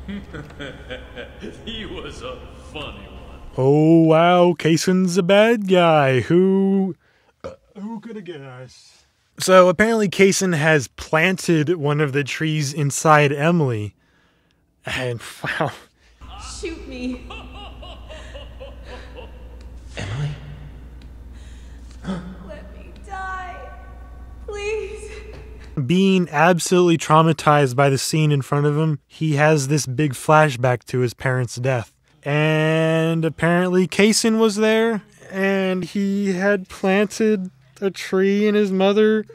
he was a funny one. Oh wow, Kaysen's a bad guy. Who uh, who could have guessed? So apparently Kaysen has planted one of the trees inside Emily. And wow. Shoot me. Emily? Let me die. Please. Being absolutely traumatized by the scene in front of him, he has this big flashback to his parents' death. And apparently Kaysen was there and he had planted a tree in his mother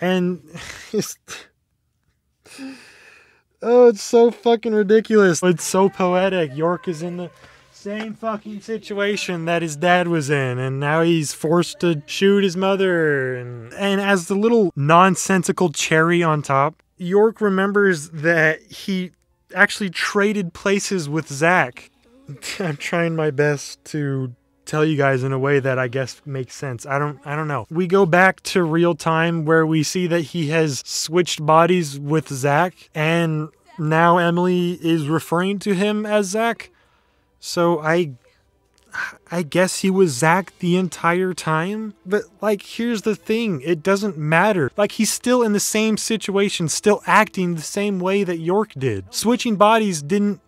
and Oh, it's so fucking ridiculous. It's so poetic. York is in the same fucking situation that his dad was in, and now he's forced to shoot his mother. And, and as the little nonsensical cherry on top, York remembers that he actually traded places with Zach. I'm trying my best to tell you guys in a way that I guess makes sense. I don't I don't know. We go back to real time where we see that he has switched bodies with Zach and now Emily is referring to him as Zach. So I I guess he was Zach the entire time. But like here's the thing, it doesn't matter. Like he's still in the same situation, still acting the same way that York did. Switching bodies didn't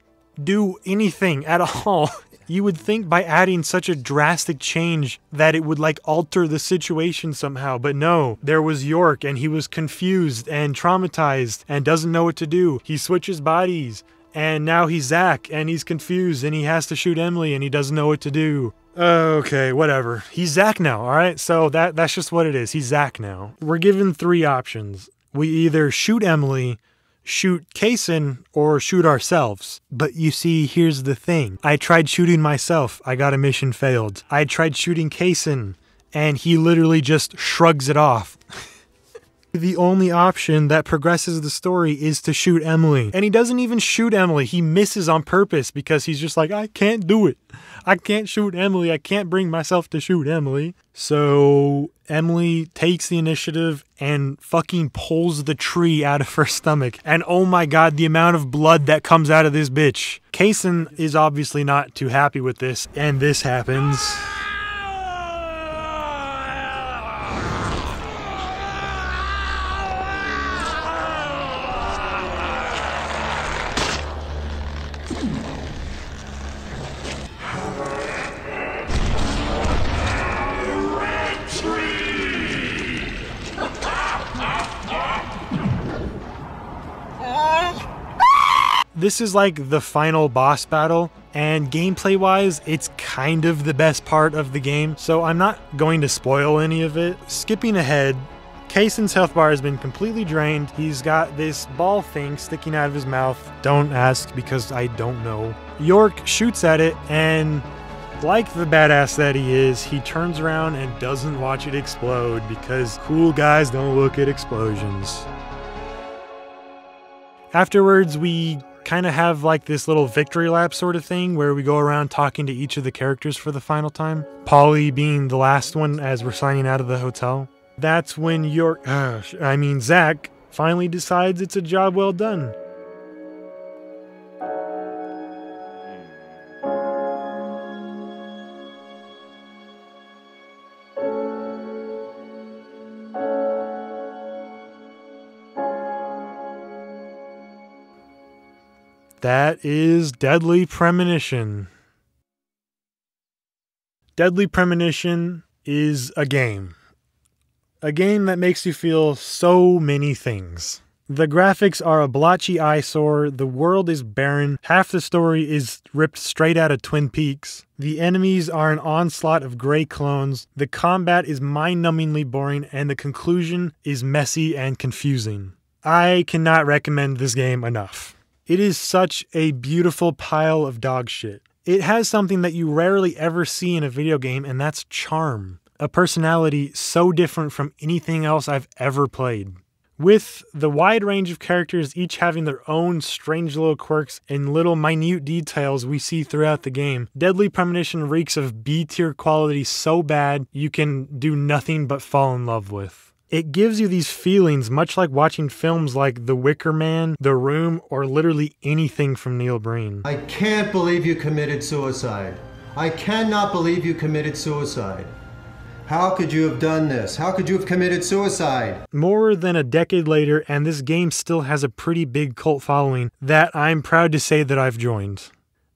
do anything at all. You would think by adding such a drastic change that it would like alter the situation somehow, but no. There was York and he was confused and traumatized and doesn't know what to do. He switches bodies and now he's Zach and he's confused and he has to shoot Emily and he doesn't know what to do. Okay, whatever. He's Zach now, all right? So that that's just what it is. He's Zach now. We're given three options. We either shoot Emily, shoot Kaysen or shoot ourselves. But you see, here's the thing. I tried shooting myself. I got a mission failed. I tried shooting Kaysen and he literally just shrugs it off. the only option that progresses the story is to shoot Emily. And he doesn't even shoot Emily. He misses on purpose because he's just like, I can't do it. I can't shoot Emily. I can't bring myself to shoot Emily. So Emily takes the initiative and fucking pulls the tree out of her stomach. And oh my god, the amount of blood that comes out of this bitch. Kaysen is obviously not too happy with this, and this happens. This is like the final boss battle, and gameplay wise, it's kind of the best part of the game, so I'm not going to spoil any of it. Skipping ahead, Kaysen's health bar has been completely drained. He's got this ball thing sticking out of his mouth. Don't ask because I don't know. York shoots at it, and like the badass that he is, he turns around and doesn't watch it explode because cool guys don't look at explosions. Afterwards, we kind of have like this little victory lap sort of thing where we go around talking to each of the characters for the final time. Polly being the last one as we're signing out of the hotel. That's when your, uh, I mean, Zach, finally decides it's a job well done. That is Deadly Premonition. Deadly Premonition is a game. A game that makes you feel so many things. The graphics are a blotchy eyesore, the world is barren, half the story is ripped straight out of Twin Peaks. The enemies are an onslaught of gray clones, the combat is mind numbingly boring, and the conclusion is messy and confusing. I cannot recommend this game enough. It is such a beautiful pile of dog shit. It has something that you rarely ever see in a video game, and that's charm. A personality so different from anything else I've ever played. With the wide range of characters each having their own strange little quirks and little minute details we see throughout the game, Deadly Premonition reeks of B tier quality so bad you can do nothing but fall in love with. It gives you these feelings much like watching films like The Wicker Man, The Room, or literally anything from Neil Breen. I can't believe you committed suicide. I cannot believe you committed suicide. How could you have done this? How could you have committed suicide? More than a decade later, and this game still has a pretty big cult following that I'm proud to say that I've joined.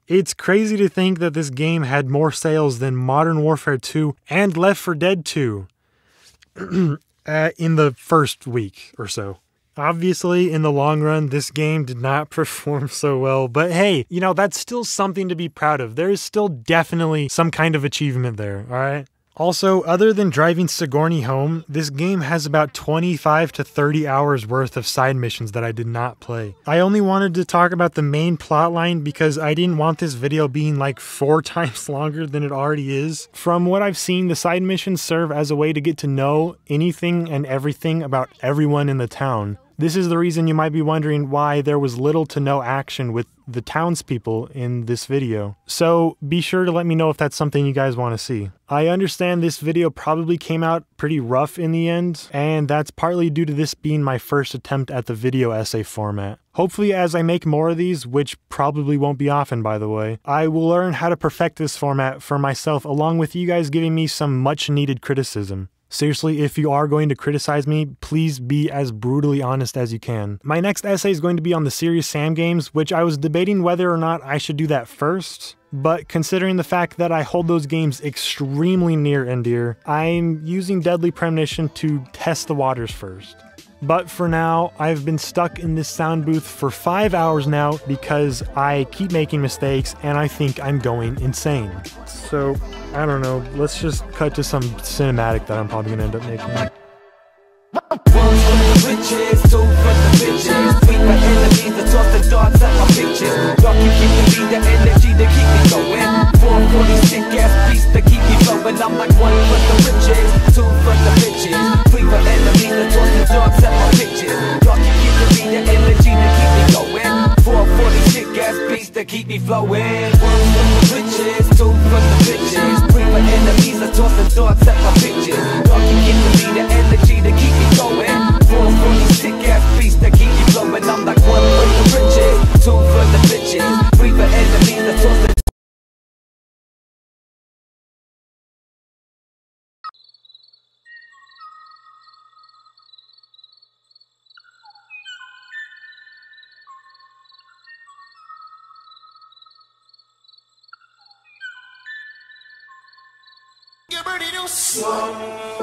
It's crazy to think that this game had more sales than Modern Warfare 2 and Left 4 Dead 2 uh, in the first week or so. Obviously, in the long run, this game did not perform so well, but hey, you know, that's still something to be proud of. There is still definitely some kind of achievement there, all right? Also, other than driving Sigourney home, this game has about 25 to 30 hours worth of side missions that I did not play. I only wanted to talk about the main plotline because I didn't want this video being like four times longer than it already is. From what I've seen, the side missions serve as a way to get to know anything and everything about everyone in the town. This is the reason you might be wondering why there was little to no action with the townspeople in this video. So be sure to let me know if that's something you guys want to see. I understand this video probably came out pretty rough in the end, and that's partly due to this being my first attempt at the video essay format. Hopefully, as I make more of these, which probably won't be often by the way, I will learn how to perfect this format for myself along with you guys giving me some much needed criticism. Seriously, if you are going to criticize me, please be as brutally honest as you can. My next essay is going to be on the Serious Sam games, which I was debating whether or not I should do that first. But considering the fact that I hold those games extremely near and dear, I'm using Deadly Premonition to test the waters first. But for now, I've been stuck in this sound booth for five hours now because I keep making mistakes and I think I'm going insane. So, I don't know, let's just cut to some cinematic that I'm probably gonna end up making. Riches, two for the bitches. Tweet my enemies, the toss the darts at my pictures. Y'all keep giving me the energy to keep me going. Four for these sick ass beats to keep me flowing. I'm like one for the riches, two for the bitches. Tweet my enemies, the toss the darts at my pictures. Y'all keep giving me the energy to keep me going. Four for these sick ass beats to keep me flowing. One for the riches, two for the bitches. Tweet my enemies, the toss the darts at my pictures. Y'all giving me the energy to keep me going. Four for these sick ass beats that keep me flowing. I'm like one for the riches, two for the bitches. Three for enemies, the toss the Get ready to swung.